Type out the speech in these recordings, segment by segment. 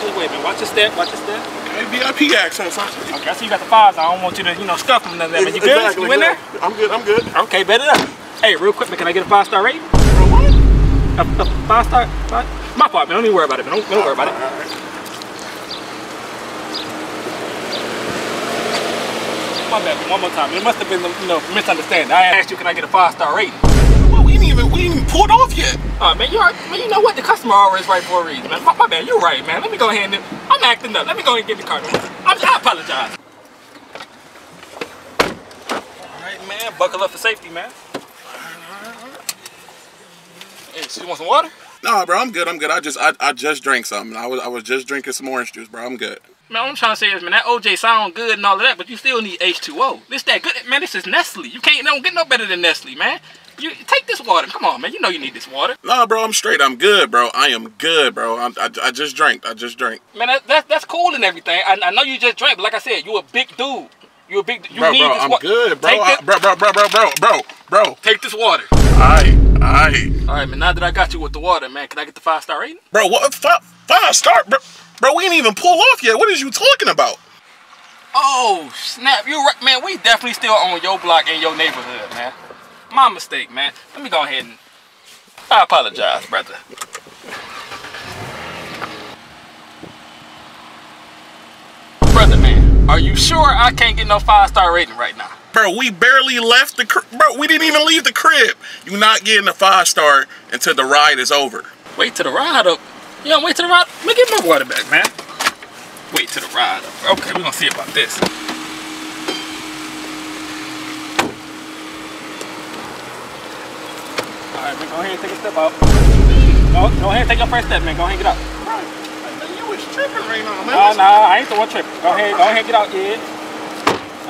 Wait, man. Watch your step. Watch your step. Hey, VIP accent, son. Okay, I see you got the fives. I don't want you to, you know, scuff them. Nothing. Man. You good? Exactly, you in there? I'm good, I'm good. Okay, better up. Hey, real quick, man. Can I get a five star rating? What? A, a five star? Five? My fault, man. Don't even worry about it, man. Don't, don't worry about it. All right. My bad. One more time. It must have been, you know, misunderstanding. I asked you, can I get a five star rating? Well, we ain't even, we ain't even pulled off Uh, man, you are, man, you know what? The customer always right for a reason, man. My, my bad, you're right, man. Let me go ahead and, I'm acting up. Let me go ahead and get the car. I'm, I apologize. All right, man. Buckle up for safety, man. Hey, so you want some water? Nah, bro, I'm good. I'm good. I just, I, I just drank something. I was, I was just drinking some orange juice, bro. I'm good. Man, what I'm trying to say is, man, that OJ sound good and all of that, but you still need H2O. This that good, man. This is Nestle. You can't, don't get no better than Nestle, man. You take this water. Come on, man. You know you need this water. Nah, bro, I'm straight. I'm good, bro. I am good, bro. I, I, I just drank. I just drank. Man, that, that, that's cool and everything. I, I know you just drank, but like I said, you a big dude. You a big. You Bro, need bro, this I'm water. good, bro. I, bro, bro, bro, bro, bro, bro, bro. take this water. Alright, alright. Alright, man. Now that I got you with the water, man, can I get the five star rating? Bro, what? Five, five star, bro. Bro, we ain't even pull off yet. What is you talking about? Oh snap! You right, man. We definitely still on your block in your neighborhood, man. My mistake, man. Let me go ahead and. I apologize, brother. Brother, man, are you sure I can't get no five star rating right now? Bro, we barely left the crib. Bro, we didn't even leave the crib. You're not getting a five star until the ride is over. Wait till the ride up. You don't wait till the ride. Let me get my water back, man. Wait till the ride up. Okay, we're gonna see about this. Alright, man, go ahead and take a step out. Go, go ahead and take your first step, man. Go ahead and get out. Bro, man, you was tripping right now, man. Nah, nah, I ain't the one tripping. Go ahead, go ahead and get out, yeah.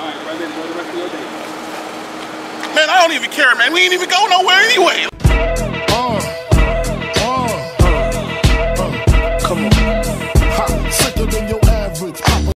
Alright, brother, enjoy the rest of your day. Man, I don't even care, man. We ain't even go nowhere anyway.